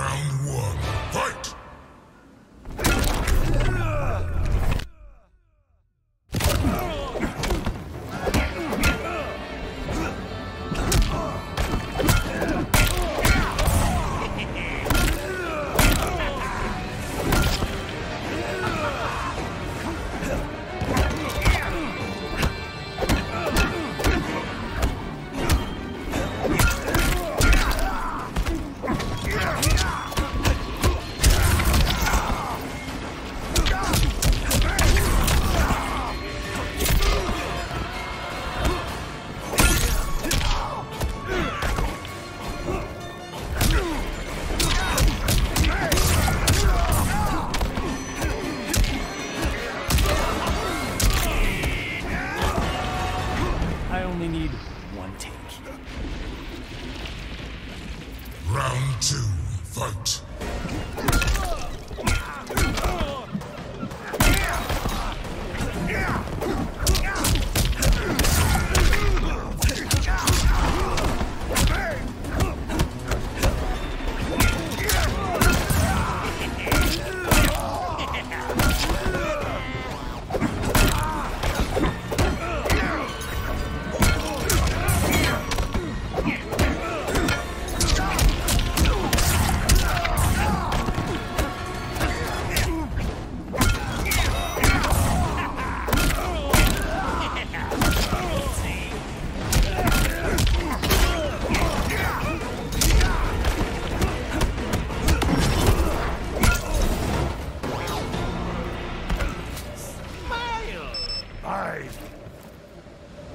Round one,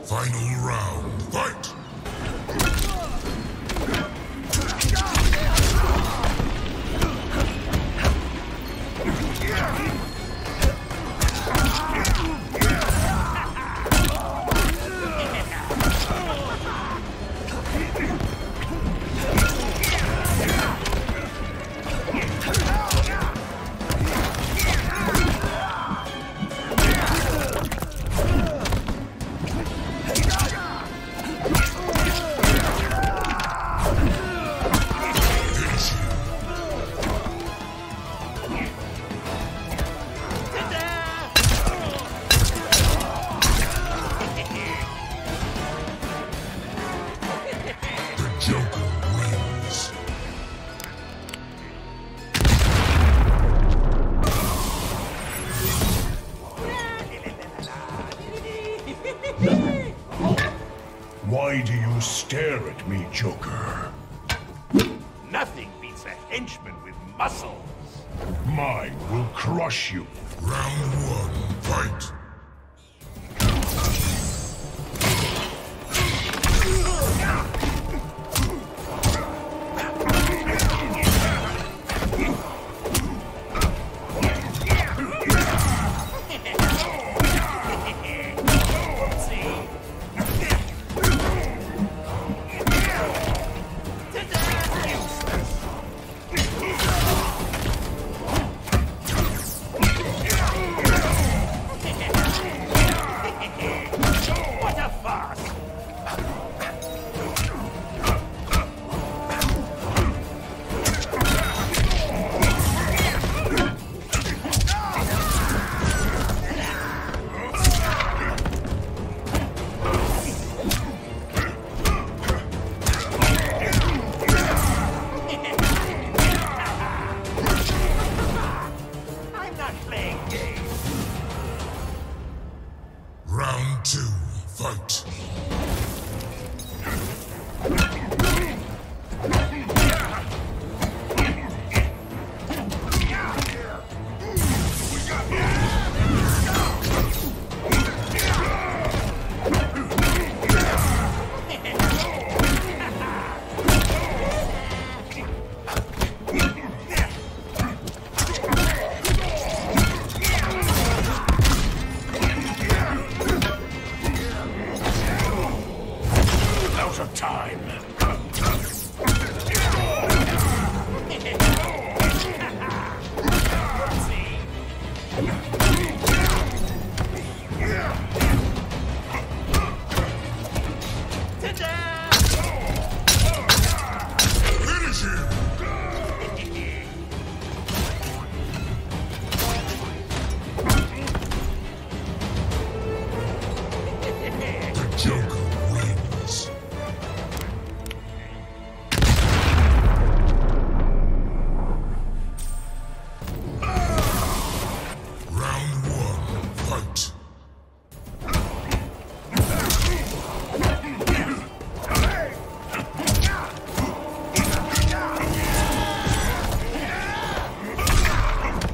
Final round, fight! Why do you stare at me, Joker? Nothing beats a henchman with muscles. Mine will crush you. Round one, fight!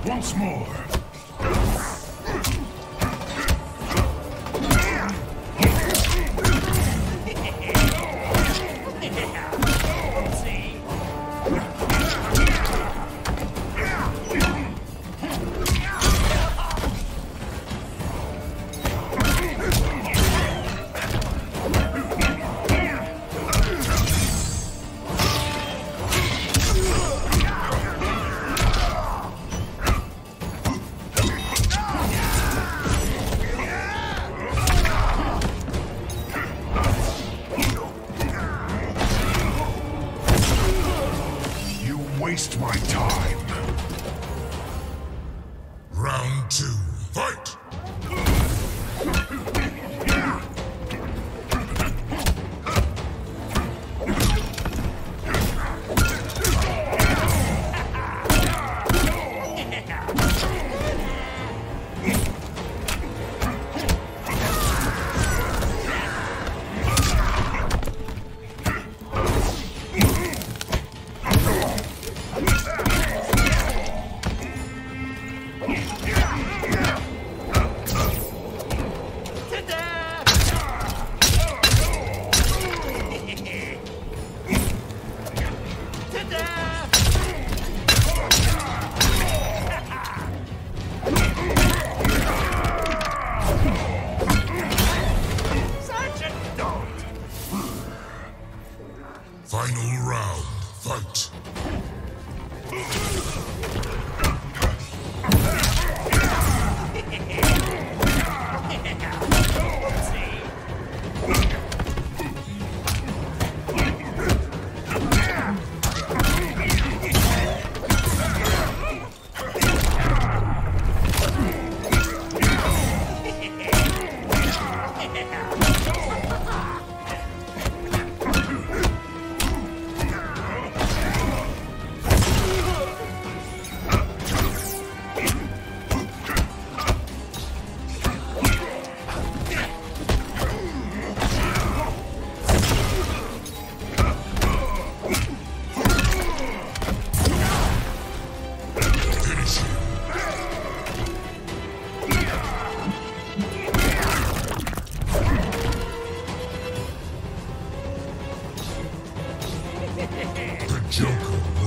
Once more. You waste my time. Round two, fight! Sergeant, don't! Final round, fight! The Joker